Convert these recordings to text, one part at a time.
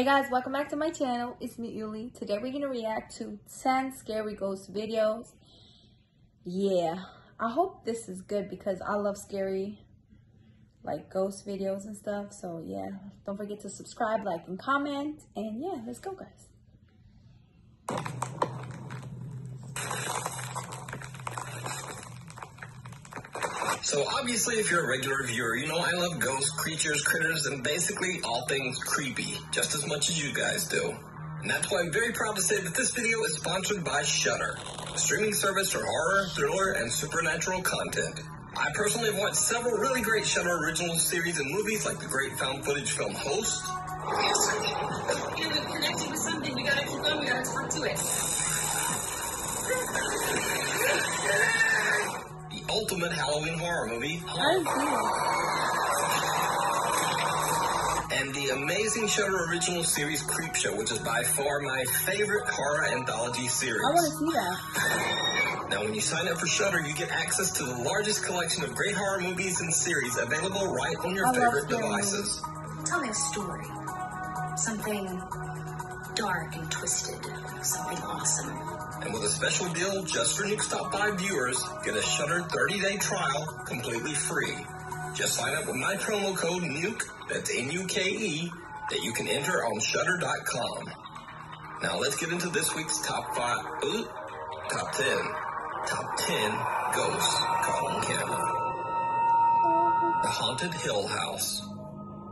Hey guys, welcome back to my channel. It's me, Ylli. Today we're going to react to 10 scary ghost videos. Yeah, I hope this is good because I love scary like ghost videos and stuff. So yeah, don't forget to subscribe, like, and comment. And yeah, let's go guys. So obviously, if you're a regular viewer, you know I love ghosts, creatures, critters, and basically all things creepy, just as much as you guys do. And that's why I'm very proud to say that this video is sponsored by Shudder, a streaming service for horror, thriller, and supernatural content. I personally have watched several really great Shudder original series and movies like the great found footage film Host. Know, we're connected with something. We gotta keep going. We gotta talk to it. The ultimate Halloween horror movie, oh, I Haunt. and the amazing Shudder original series Creepshow, which is by far my favorite horror anthology series. I want to see that. Now, when you sign up for Shudder, you get access to the largest collection of great horror movies and series available right on your I favorite devices. Tell me a story. Something dark and twisted. Something awesome. And with a special deal just for Nuke's Top 5 viewers, get a Shudder 30-day trial completely free. Just sign up with my promo code NUKE, that's N-U-K-E, that you can enter on Shudder.com. Now let's get into this week's top five, ooh, top 10, top 10 ghosts caught on camera. The Haunted Hill House.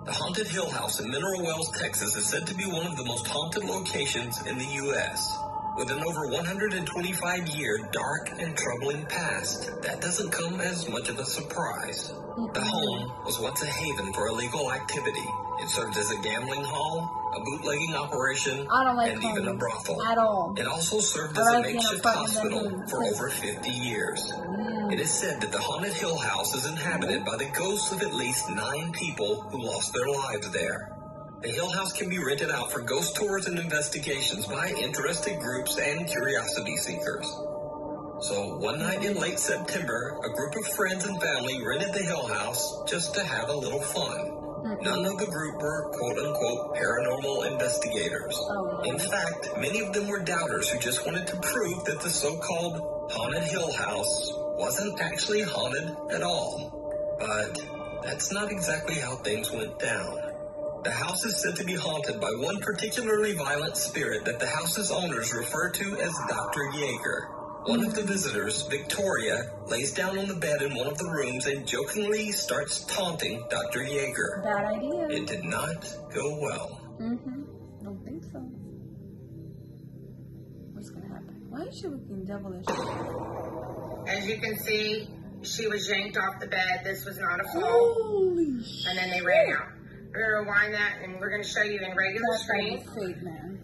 The Haunted Hill House in Mineral Wells, Texas is said to be one of the most haunted locations in the U.S. With an over 125 year dark and troubling past, that doesn't come as much of a surprise. The home was once a haven for illegal activity. It served as a gambling hall, a bootlegging operation, like and even a brothel. at all. It also served as a makeshift hospital for over 50 years. Mm. It is said that the haunted Hill House is inhabited by the ghosts of at least nine people who lost their lives there. The Hill House can be rented out for ghost tours and investigations by interested groups and curiosity seekers. So, one night in late September, a group of friends and family rented the Hill House just to have a little fun. None of the group were quote unquote paranormal investigators. In fact, many of them were doubters who just wanted to prove that the so called Haunted Hill House wasn't actually haunted at all. But that's not exactly how things went down. The house is said to be haunted by one particularly violent spirit that the house's owners refer to as Dr. Yeager. One of the visitors, Victoria, lays down on the bed in one of the rooms and jokingly starts taunting Dr. Yeager. bad idea. It did not go well. Mm-hmm. Don't think so. What's gonna happen? Why is she looking devilish? As you can see, she was yanked off the bed. This was not a fall. Holy. And then they ran out. We're going to rewind that and we're going to show you in regular That's screen. like fake, man.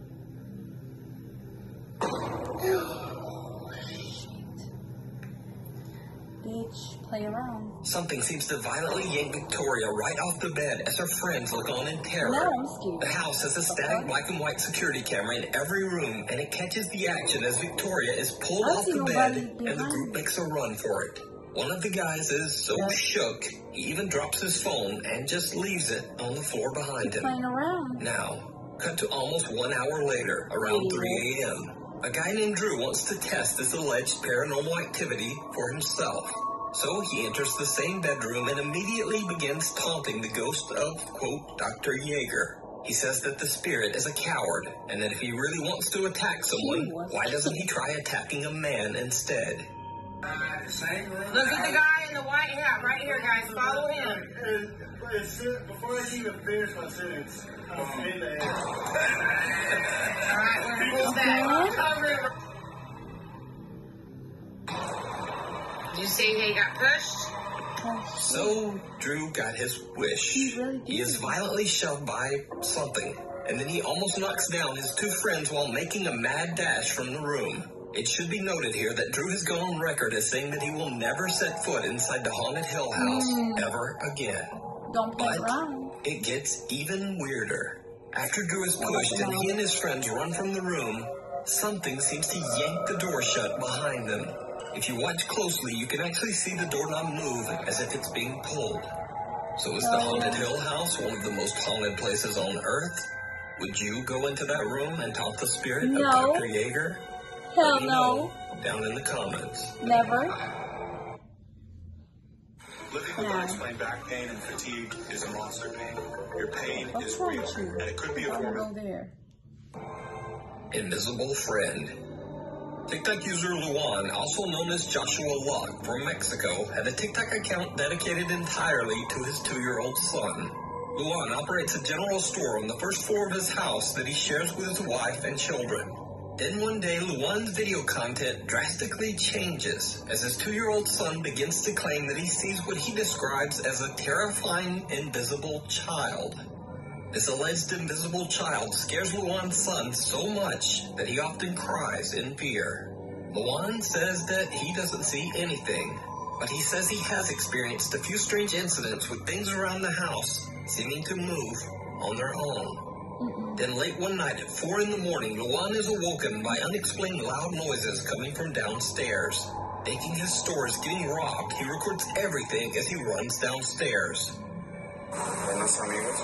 Bitch, play around. Something seems to violently yank Victoria right off the bed as her friends look on in terror. Now I'm. The house has a static black and white security camera in every room, and it catches the action as Victoria is pulled I off the bed, and the group makes a run for it. One of the guys is so shook, he even drops his phone and just leaves it on the floor behind him. Playing around. Now, cut to almost one hour later, around 3 a.m. A guy named Drew wants to test this alleged paranormal activity for himself. So he enters the same bedroom and immediately begins taunting the ghost of, quote, Dr. Yeager. He says that the spirit is a coward and that if he really wants to attack someone, why doesn't he try attacking a man instead? Look at the guy in the white hat right here, guys. Follow him. Before I even finish my sentence, I'll oh. say that. All right, we're going to pull that over. Did you see he got pushed? Oh, So Drew got his wish. He really did. He is violently shoved by something, and then he almost knocks down his two friends while making a mad dash from the room. It should be noted here that Drew has gone on record as saying that he will never set foot inside the haunted Hill House Mm. ever again. Don't But around. it gets even weirder. After Drew is pushed and he and his friends run from the room, something seems to yank the door shut behind them. If you watch closely, you can actually see the doorknob move as if it's being pulled. So is the Haunted Hill House one of the most haunted places on Earth? Would you go into that room and talk to the spirit No. of Dr. Yeager? Hell no. know Down in the comments. Never. Living with unexplained back pain and fatigue is a monster pain. Your pain What's is wrong real, you? and it could be a I form don't of there. Invisible Friend. TikTok user Luan, also known as Joshua Locke from Mexico, had a TikTok account dedicated entirely to his two-year-old son. Luan operates a general store on the first floor of his house that he shares with his wife and children. Then one day, Luan's video content drastically changes as his two-year-old son begins to claim that he sees what he describes as a terrifying invisible child. This alleged invisible child scares Luan's son so much that he often cries in fear. Luan says that he doesn't see anything, but he says he has experienced a few strange incidents with things around the house seeming to move on their own. Then late one night at 4 in the morning, Luan is awoken by unexplained loud noises coming from downstairs. Thinking his store is getting robbed, he records everything as he runs downstairs. Buenos amigos,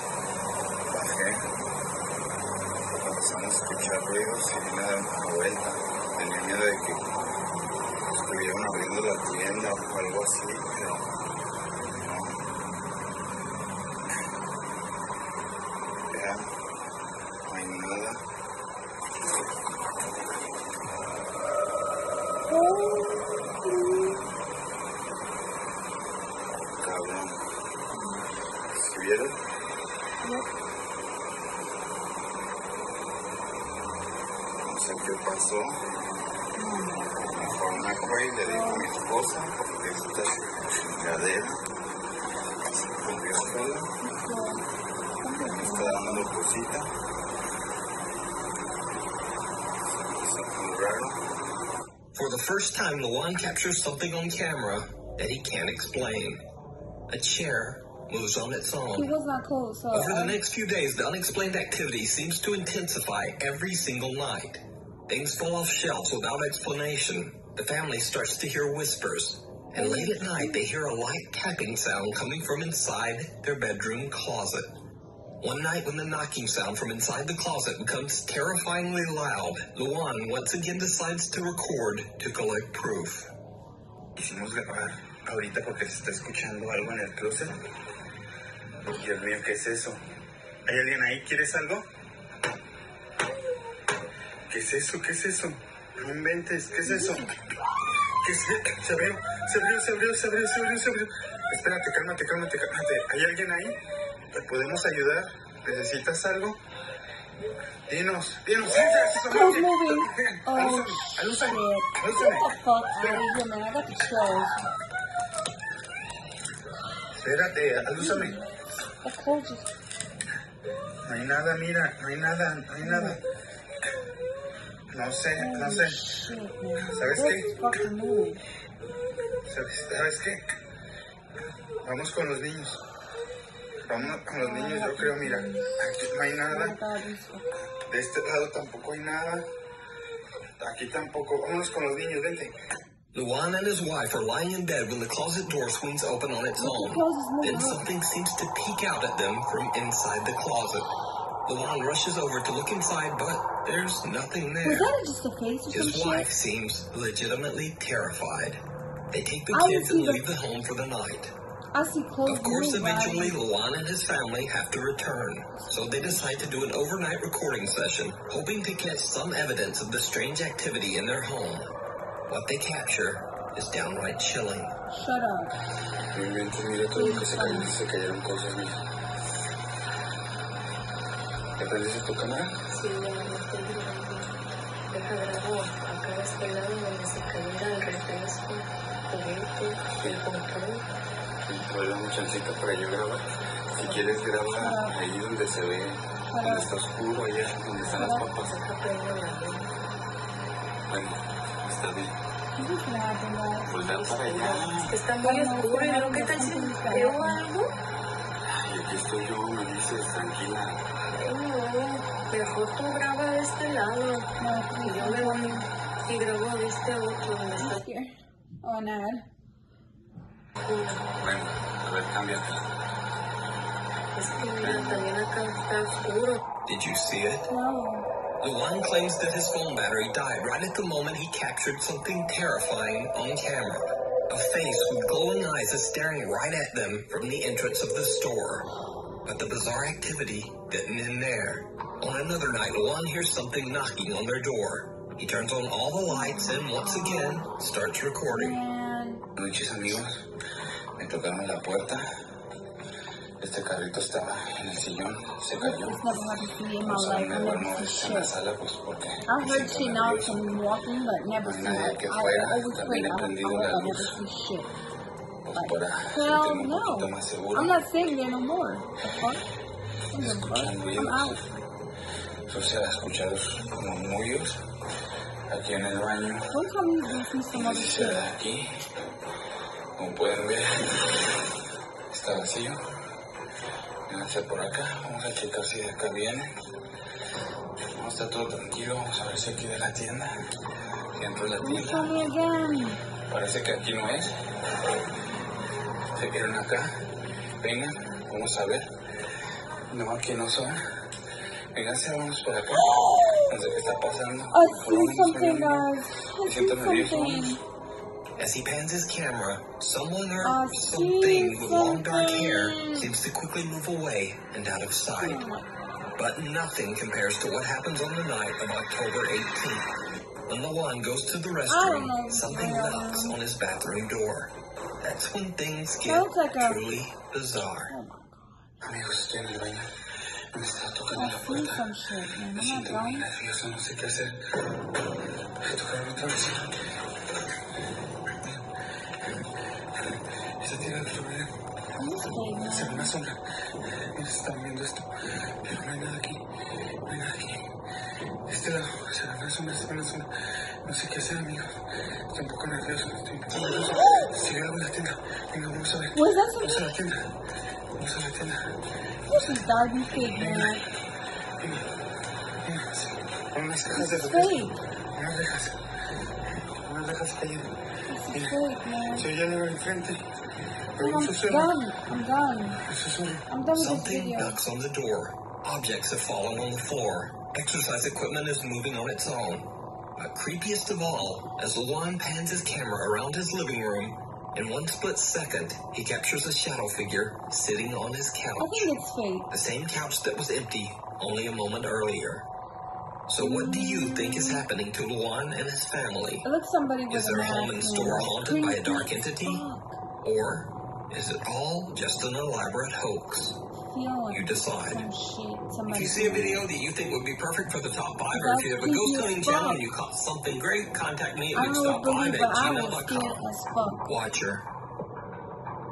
bajé, empezamos a escuchar ruidos y una vuelta. Tenía miedo de que estuvieran abriendo la tienda o algo así, pero no. Ya, no hay nada. Sé pasó. Mejor me fue y le digo a mi esposa porque esta. Me está dando. For the first time, Luan captures something on camera that he can't explain. A chair moves on its He own. was not cold, so Over the next few days, the unexplained activity seems to intensify every single night. Things fall off shelves without explanation. The family starts to hear whispers. And late at night, they hear a light tapping sound coming from inside their bedroom closet. One night, when the knocking sound from inside the closet becomes terrifyingly loud, Luan once again decides to record to collect proof. Ahorita porque se está escuchando algo en el closet. Dios mío, ¿qué es eso? ¿Hay alguien ahí? ¿Quieres algo? ¿Qué es eso? ¿Qué es eso? No inventes, ¿qué es eso? ¿Qué es eso? Se abrió, se abrió, se abrió, se abrió, se abrió, se abrió. Espérate, cálmate, cálmate, cálmate. ¿Hay alguien ahí? ¿Te podemos ayudar? ¿Necesitas algo? Dinos, dinos. Oh, shit. Get the fuck. Espérate, alúzame. No hay nada, mira, no hay nada, no hay nada. No sé, no sé. ¿Sabes qué? ¿Sabes, ¿Sabes qué? Vamos con los niños. Vamos con los niños, yo creo, mira. Aquí no hay nada. De este lado tampoco hay nada. Aquí tampoco. Vámonos con los niños, vente. Luan and his wife are lying in bed when the closet door swings open on its own. Then something seems to peek out at them from inside the closet. Luan rushes over to look inside, but there's nothing Was there. that just a face His shit? wife seems legitimately terrified. They take the kids and leave the home for the night. I see clothes Of course, eventually? Luan and his family have to return, so they decide to do an overnight recording session, hoping to catch some evidence of the strange activity in their home. What they capture is downright chilling. Shut up. No inventes, mira todo lo que se cayó. Se cayeron cosas, mira. ¿Ya prendiste tu cámara? Sí, ya no estoy grabando. Deja grabo acá de este lado donde se cayera el refresco, juguete, el control. Vuelve un chancito para yo grabar. Si quieres grabar ahí donde se ve, donde está oscuro, allá donde están las papas. Acá prendo la luz. Bueno, guys. Voltea para allá. Está muy oscuro, ¿y no? ¿Qué tal si veo algo? Ay, aquí estoy yo, me dices, tranquila. No, mejor tú graba de este lado. No, Y yo me voy y grabo de este otro donde está. Oh, Nad. oscuro. Bueno, a ver, cámbiate. Es que también acá está oscuro. Did you see it? No. Luan claims that his phone battery died right at the moment he captured something terrifying on camera. A face with glowing eyes is staring right at them from the entrance of the store. But the bizarre activity didn't end there. On another night, Luan hears something knocking on their door. He turns on all the lights and once again starts recording. Noches amigos, me tocaron la puerta. Este carrito estaba en el sillón, se cayó. This never happened to me in my O sea, life. me I duermo never see en la shit. sala pues porque I heard she siento knocks nervioso. and walking, but never seen Nadie it. que I fuera, always también pray. he I hope prendido I la never luz. see shit. Pues Like, para hell sentirme un poquito no. más seguro. I'm not staying there no more. The fuck? I'm the fuck? Escuchan I'm ruidos. out. O sea, escuchar como murmullos aquí en el baño. Don't tell me you didn't see some other Y shit. de aquí, como pueden ver, está vacío. Vénganse por acá, vamos a checar si de acá viene. No está todo tranquilo, vamos a ver si aquí de la tienda. Si entro de la tienda, parece que aquí no es. Se quedan acá. Vengan, vamos a ver. No, aquí no son. Vénganse, vamos por acá. No sé qué está pasando. Vámonos, something, vámonos. guys. Me siento nervioso. As he pans his camera, someone or I something with long dark hair seems to quickly move away and out of sight. Oh But nothing compares to what happens on the night of October 18th. When Luan goes to the restroom, oh, know. something knocks on his bathroom door. That's when things get like a- truly bizarre. Oh my god. Amigos, estoy en el baño. Me está tocando I la see puerta. some shit, man. Me I'm siento not muy nervioso, no sé qué hacer. Me tocaron otra vez. Ve man. una sombra. Mira, se está viendo esto. Pero no hay nada aquí. No hay nada aquí. De este lado. Se ve una sombra, se ve una sombra. No sé qué hacer, amigo. Estoy un poco nervioso. Estoy un poco nervioso. Si algo en la tienda. Venga, vamos a ver. That Vamos a la tienda. Vamos a la tienda. Pig, man. Venga, sí. Unas cajas de refresco. fake. Unas rejas. Unas rejas fake, man. Se oye algo enfrente. I'm done. I'm done. I'm done Something knocks on the door. Objects have fallen on the floor. Exercise equipment is moving on its own. But creepiest of all, as Luan pans his camera around his living room, in one split second, he captures a shadow figure sitting on his couch. I think it's fake. The same couch that was empty only a moment earlier. So what do you think is happening to Luan and his family? It looks somebody Is their home and store haunted by a dark entity? Or is it all just an elaborate hoax? Like You decide. some. If you see a video that you think would be perfect for the top five, or if you have a ghost hunting channel and you caught something great, contact me at nukestop5 at I was scared gmail.com. Watcher.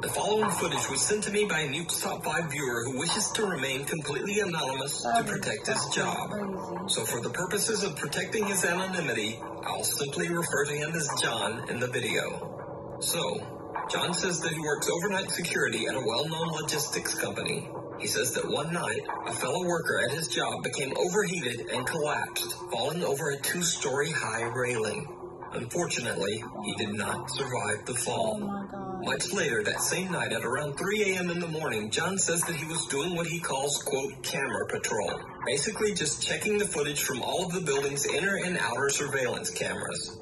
The following footage was sent to me by a Nuke's Top 5 viewer who wishes to remain completely anonymous to protect his job. Crazy. So for the purposes of protecting his anonymity, I'll simply refer to him as John in the video. So, John says that he works overnight security at a well-known logistics company. He says that one night, a fellow worker at his job became overheated and collapsed, falling over a two-story high railing. Unfortunately, he did not survive the Oh fall. god. Much later that same night at around 3 a.m. in the morning, John says that he was doing what he calls, quote, camera patrol. Basically just checking the footage from all of the building's inner and outer surveillance cameras.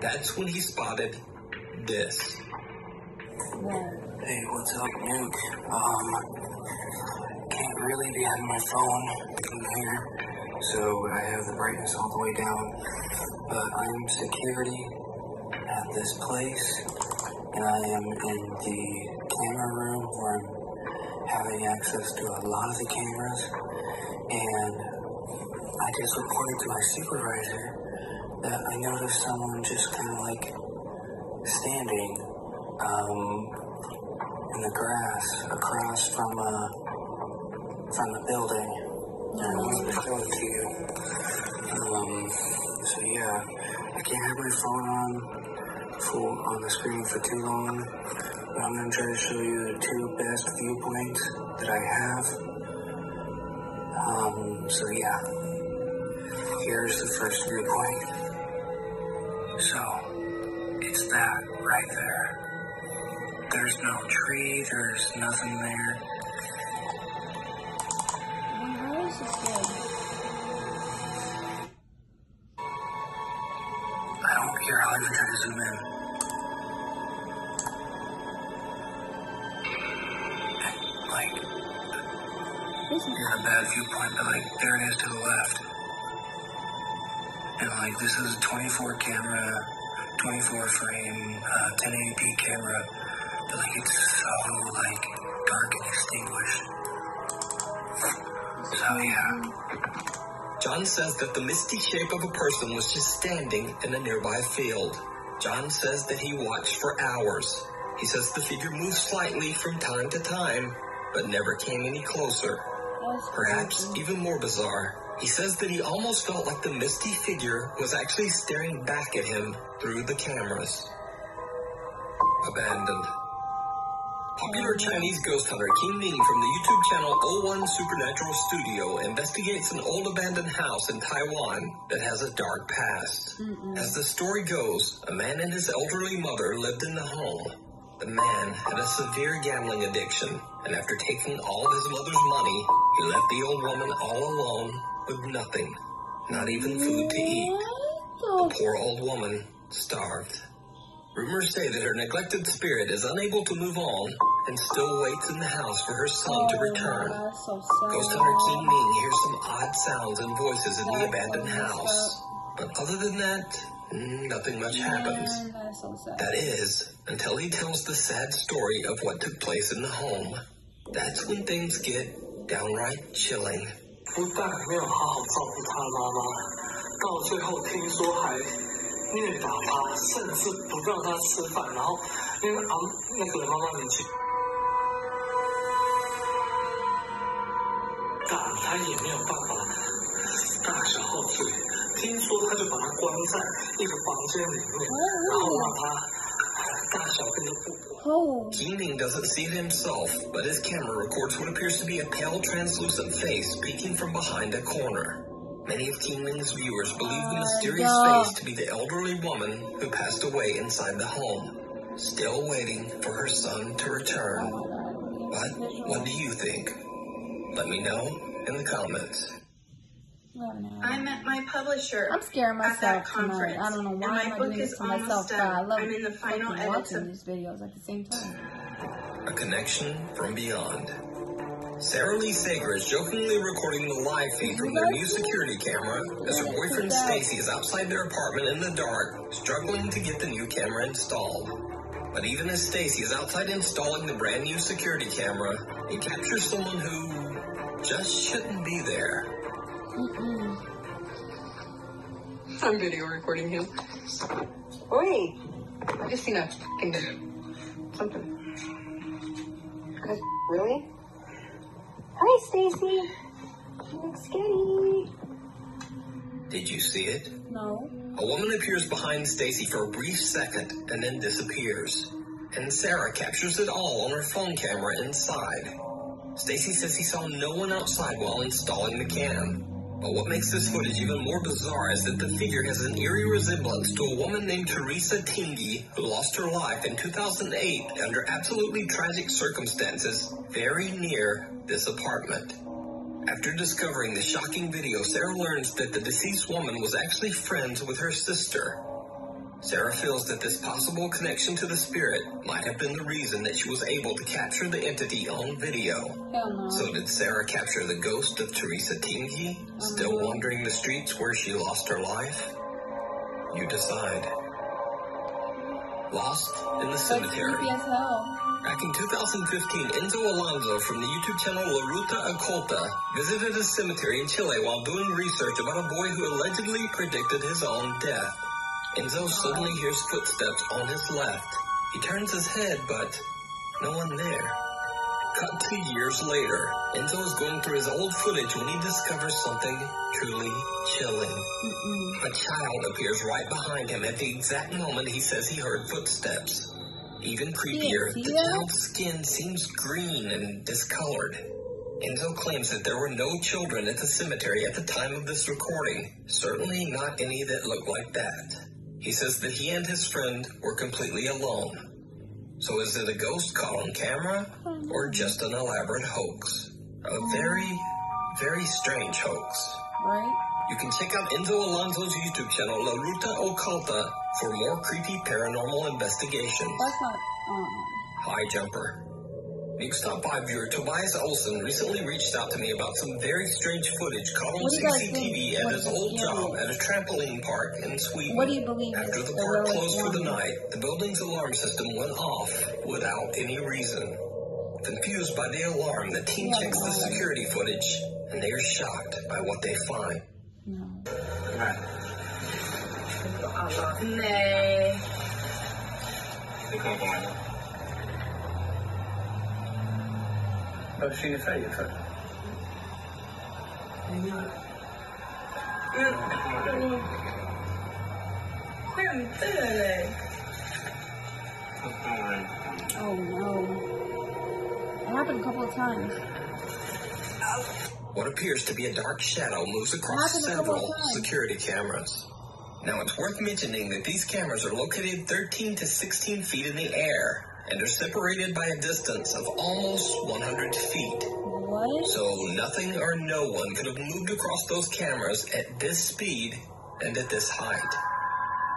That's when he spotted this. Whoa. Hey, what's up, Nuke? Um, can't really be having my phone in here, so I have the brightness all the way down. But I'm security at this place, and I am in the camera room where I'm having access to a lot of the cameras, and I just reported to my supervisor that I noticed someone just kind of like standing, um, in the grass across from uh from the building. And I wanted to show it to you. Um, so yeah, I can't have my phone on full on the screen for too long, but I'm gonna try to show you the two best viewpoints that I have. Um, so yeah, here's the first viewpoint. So it's that right there. There's no tree, there's nothing there. I don't care how you try to zoom in. Like, you're in a bad viewpoint, but like, there it is to the left. And like, this is a 24 camera, 24 frame, uh, 1080p camera, like, it's so like dark and extinguished. So yeah. John says that the misty shape of a person was just standing in a nearby field. John says that he watched for hours. He says the figure moved slightly from time to time, but never came any closer. Perhaps even more bizarre, he says that he almost felt like the misty figure was actually staring back at him through the cameras. Abandoned. Popular Chinese ghost hunter King Ning from the YouTube channel 01 Supernatural Studio investigates an old abandoned house in Taiwan that has a dark past. As the story goes, a man and his elderly mother lived in the home. The man had a severe gambling addiction, and after taking all of his mother's money, he left the old woman all alone with nothing, not even food to eat. The poor old woman starved. Rumors say that her neglected spirit is unable to move on and still waits in the house for her son to return. Oh, that's so sad. Ghost hunter King Ming hears some odd sounds and voices in the That's abandoned so messed house. But other than that, mm, nothing much happens. Man, that's so sad. That is, until he tells the sad story of what took place in the home. That's when things get downright chilling. 不但没有好好照顾他妈妈，到最后听说还虐打他，甚至不让他吃饭，然后因为啊那个妈妈年纪 他也没有办法大小号嘴，听说他就把他关在一个房间里面，然后让他大小便都不管。 Oh, King Ming doesn't see it himself, but his camera records what appears to be a pale, translucent face peeking from behind a corner. Many of King Ming's viewers believe the mysterious God. face to be the elderly woman who passed away inside the home, still waiting for her son to return. But what do you think? Let me know in the comments. I met my publisher. I'm scaring at that myself tonight. conference. I don't know why my am I doing this to myself, almost but I love I'm in the final edits watching of these videos at the same time. A connection from beyond. Sarah Lee Sager is jokingly recording the live feed from their new security camera as her boyfriend Stacy is outside their apartment in the dark, struggling to get the new camera installed. But even as Stacy is outside installing the brand new security camera, it captures someone who just shouldn't be there. I'm video recording him. Wait, I just seen a fucking something. Guys, really? Hi, Stacy. You look skinny. Did you see it? No. A woman appears behind Stacy for a brief second and then disappears. And Sarah captures it all on her phone camera inside. Stacy says he saw no one outside while installing the cam. But what makes this footage even more bizarre is that the figure has an eerie resemblance to a woman named Teresa Tingey who lost her life in 2008 under absolutely tragic circumstances very near this apartment. After discovering the shocking video, Sarah learns that the deceased woman was actually friends with her sister. Sarah feels that this possible connection to the spirit might have been the reason that she was able to capture the entity on video. No. So did Sarah capture the ghost of Teresa Tingey, still wandering the streets where she lost her life? You decide. Lost in the cemetery. Back in 2015, Enzo Alonso from the YouTube channel La Ruta Oculta visited a cemetery in Chile while doing research about a boy who allegedly predicted his own death. Enzo suddenly hears footsteps on his left. He turns his head, but no one there. Cut two years later, Enzo is going through his old footage when he discovers something truly chilling. A child appears right behind him at the exact moment he says he heard footsteps. Even creepier, the child's skin seems green and discolored. Enzo claims that there were no children at the cemetery at the time of this recording, certainly not any that looked like that. He says that he and his friend were completely alone. So is it a ghost caught on camera or just an elaborate hoax? A very, very strange hoax. Right? You can check out Enzo Alonso's YouTube channel, La Ruta Oculta, for more creepy paranormal investigations. That's not. Um, High jumper. Nuke's Top 5 viewer Tobias Olson recently reached out to me about some very strange footage caught on What do CCTV at his old job at a trampoline park in Sweden. what do you believe After the the park closed for the night, the building's alarm system went off without any reason. Confused by the alarm, the team oh Yeah, checks the security footage and they are shocked by what they find. No. Nej. Vad försvinner färgen för? Skämtar du eller? Oh no. It happened a couple of times. What appears to be a dark shadow moves across happened a couple of several security cameras. Now, it's worth mentioning that these cameras are located 13 to 16 feet in the air and are separated by a distance of almost 100 feet. What? So, nothing or no one could have moved across those cameras at this speed and at this height.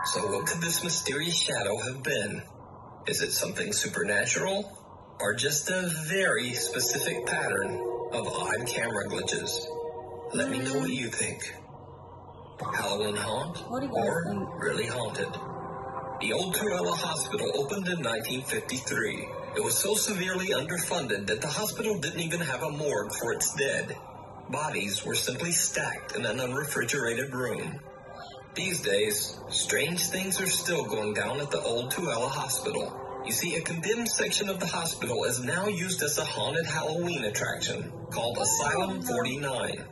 So, what could this mysterious shadow have been? Is it something supernatural or just a very specific pattern of odd camera glitches? Let me know what you think. Halloween haunt What do you guys or think? really haunted? The old Tooele Hospital opened in 1953. It was so severely underfunded that the hospital didn't even have a morgue for its dead. Bodies were simply stacked in an unrefrigerated room. These days, strange things are still going down at the old Tooele Hospital. You see, a condemned section of the hospital is now used as a haunted Halloween attraction called Asylum 49.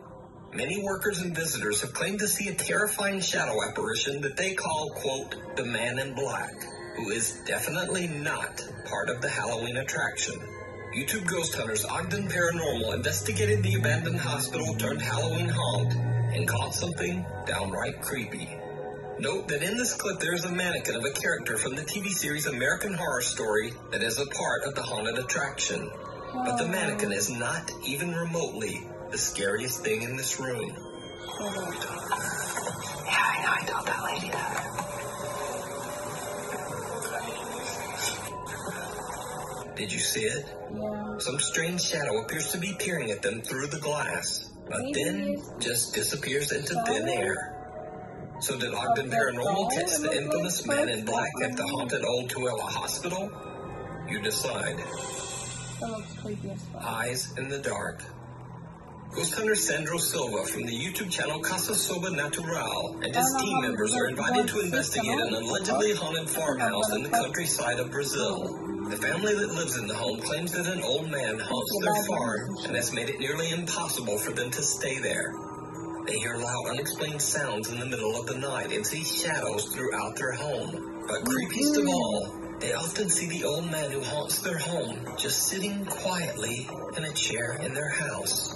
Many workers and visitors have claimed to see a terrifying shadow apparition that they call, quote, the man in black, who is definitely not part of the Halloween attraction. YouTube ghost hunters Ogden Paranormal investigated the abandoned hospital turned Halloween haunt and caught something downright creepy. Note that in this clip there is a mannequin of a character from the TV series American Horror Story that is a part of the haunted attraction. But the mannequin is not even remotely the scariest thing in this room. Yeah, I know. I told that lady that. Did you see it? Yeah. Some strange shadow appears to be peering at them through the glass, but then just disappears into thin oh. air. So did Ogden oh, Paranormal catch the infamous man in black at the haunted old Tooele Hospital? You decide. That looks creepy as fuck. Eyes in the dark. Ghost hunter Sandro Silva from the YouTube channel Casa Soba Natural and his team members are invited to investigate an allegedly haunted farmhouse in the countryside of Brazil. The family that lives in the home claims that an old man haunts their farm and has made it nearly impossible for them to stay there. They hear loud, unexplained sounds in the middle of the night and see shadows throughout their home. But creepiest of all, they often see the old man who haunts their home just sitting quietly in a chair in their house.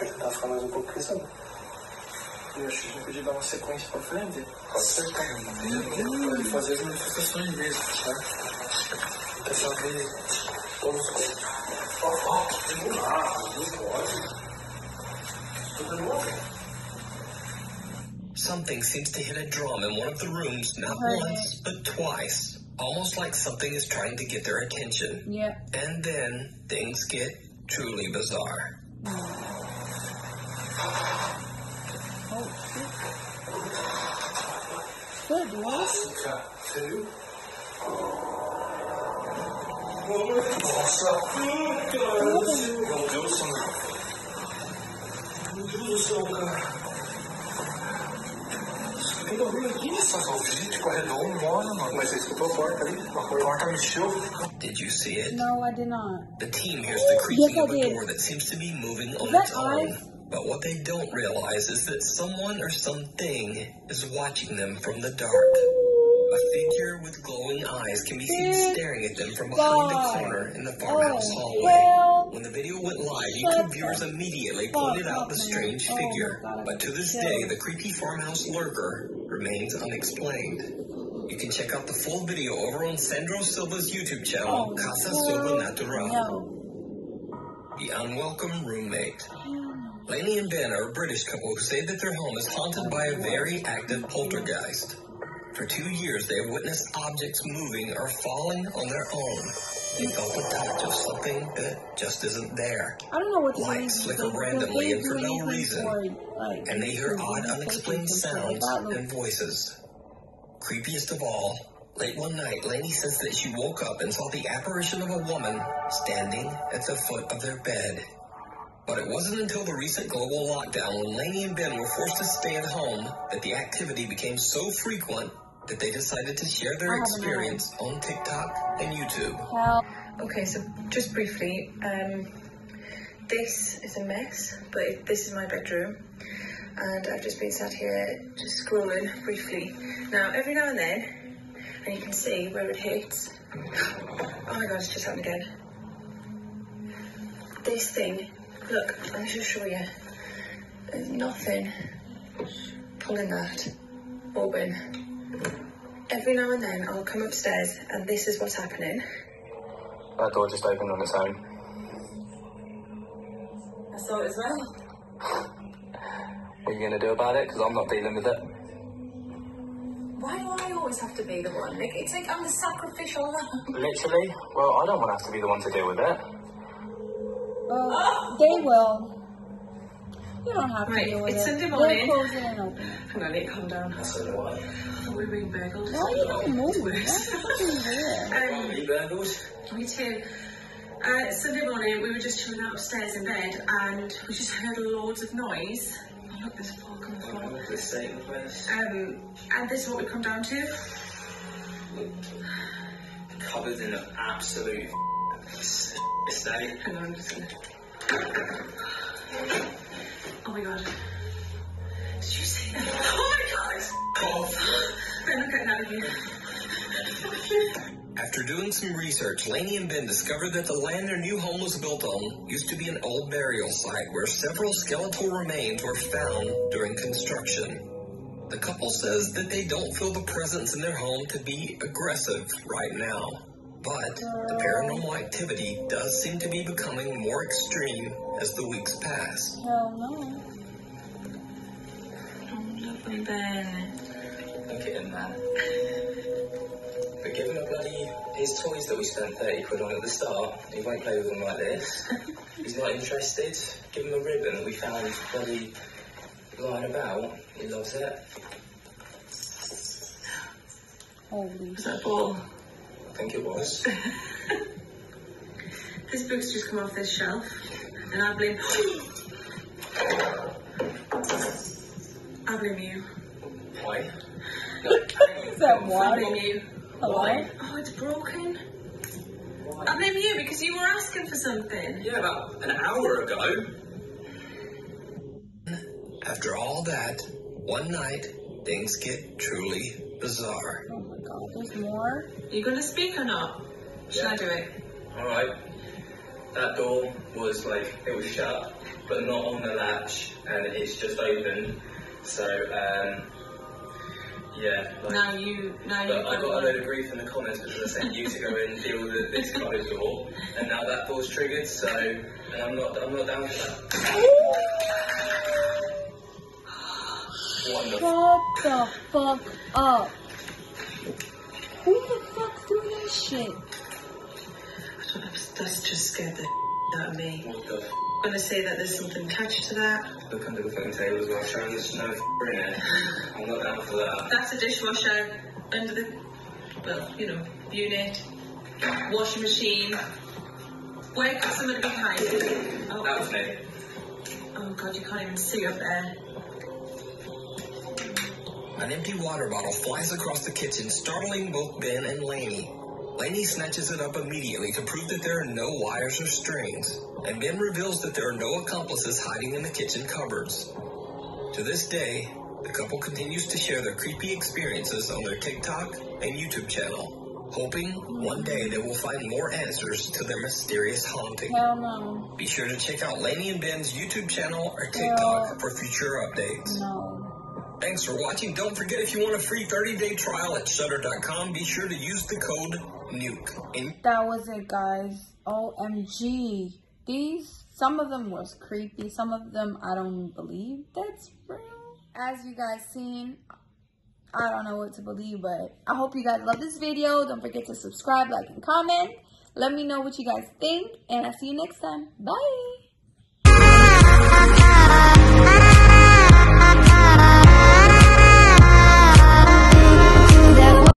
Quer tentar ficar mais um pouco aqui. Eu acho que a gente podia dar uma sequência pra frente. Pode ser, cara. Pode fazer as manifestações mesmo, tá? Pra saber todos os corpos. Ó, ó, não dá, não pode. Tudo bom? Something seems to hit a drum in one of the rooms not Right. once, but twice. Almost like something is trying to get their attention. Yeah. And then things get truly bizarre. Oh, shit. Good, Lord. Cara, Só só vi, tipo, arredou um óleo, mano. Mas você escutou a porta ali? A porta mexeu. Did you see it? No, I did not. The team hears the creaking Yes, of a door that seems to be moving on that its own. But what they don't realize is that someone or something is watching them from the dark. A figure with glowing eyes can be seen staring at them from behind a God. corner in the farmhouse Oh, hallway. When the video went live, YouTube viewers immediately pointed out the strange Oh figure. But to this day, the creepy farmhouse lurker remains unexplained. You can check out the full video over on Sandro Silva's YouTube channel, Oh, Casa Silva Natural. The unwelcome roommate. Lainey and Ben are a British couple who say that their home is haunted by a very active poltergeist. For two years, they have witnessed objects moving or falling on their own. They felt a touch of something that just isn't there. I don't know what to Lights flicker randomly and for no reason. for, like, And they hear odd, unexplained sounds and voices. Creepiest of all, late one night, Lainey says that she woke up and saw the apparition of a woman standing at the foot of their bed. But it wasn't until the recent global lockdown when Lainey and Ben were forced to stay at home that the activity became so frequent that they decided to share their I have another experience on TikTok and YouTube. Hell, Okay, so just briefly, um, this is a mess, but it, this is my bedroom, and I've just been sat here just scrolling briefly. Now, every now and then, and you can see where it hits. Oh my god, it's just happened again. This thing, look, I'm just show you. There's nothing pulling that open. Every now and then, I'll come upstairs, and this is what's happening. That door just opened on its own. I saw it as well. What are you going to do about it? Because I'm not dealing with it. Why do I always have to be the one? Like, it's like I'm the sacrificial lamb. Literally? Well, I don't want to have to be the one to deal with it. uh, they will. You don't have to Right, deal with it's it. Sunday They'll morning. close it and open it. Hang on, Nate, calm down. We're being bagelled. Why you don't move? That's fucking weird. Um, me too. Uh, Sunday morning, we were just chilling out upstairs in bed, and we just heard loads of noise. Oh, look, there's a ball coming from. Um, and this is what we come down to. Covered in an absolute state. Hang on, just gonna. Oh my god. Did you see that? Oh my god! Ben, I'm getting out of here. After doing some research, Laney and Ben discovered that the land their new home was built on used to be an old burial site where several skeletal remains were found during construction. The couple says that they don't feel the presence in their home to be aggressive right now, but the paranormal activity does seem to be becoming more extreme as the weeks pass. Hell no. Look at him, man. But give him a bloody his toys that we spent 30 quid on at the start. He won't play with them like this. He's not interested. Give him a ribbon that we found bloody lying about. He loves it. Holy Was that ball? I think it was. This book's just come off this shelf, and I blame. I blame you. Why? Is that why? I blame you. Hello? Oh, it's broken. I blame you because you were asking for something. Yeah, about an hour ago. After all that, one night, things get truly bizarre. Oh my god, there's more? You gonna speak or not? Should I do it? Alright. That door was like, it was shut, but not on the latch, and it's just open. So, um, yeah. Like, Now you, now you. I got a load of grief in the comments because I sent you to go and deal with this closed door, and now that door's triggered, so, and I'm not, I'm not down for that. What the Shut the fuck up. Who the fuck threw this shit? That's just scared the out of me. What the f- I'm gonna say that there's something attached to that. Look under the fucking table as well, showing there's no f- in it. I'm not down for that. That's a dishwasher under the, well, you know, unit, washing machine. Where could somebody be hiding? That Oh, was me. oh god, you can't even see up there. An empty water bottle flies across the kitchen, startling both Ben and Laney. Laney snatches it up immediately to prove that there are no wires or strings, and Ben reveals that there are no accomplices hiding in the kitchen cupboards. To this day, the couple continues to share their creepy experiences on their TikTok and YouTube channel, hoping one day they will find more answers to their mysterious haunting. No. Be sure to check out Laney and Ben's YouTube channel or TikTok for future updates. Thanks for watching. Don't forget if you want a free 30-day trial at Shudder.com, be sure to use the code NUKE. In- That was it, guys. OMG. These, some of them was creepy. Some of them, I don't believe that's real. As you guys seen, I don't know what to believe, but I hope you guys love this video. Don't forget to subscribe, like, and comment. Let me know what you guys think, and I'll see you next time. Bye.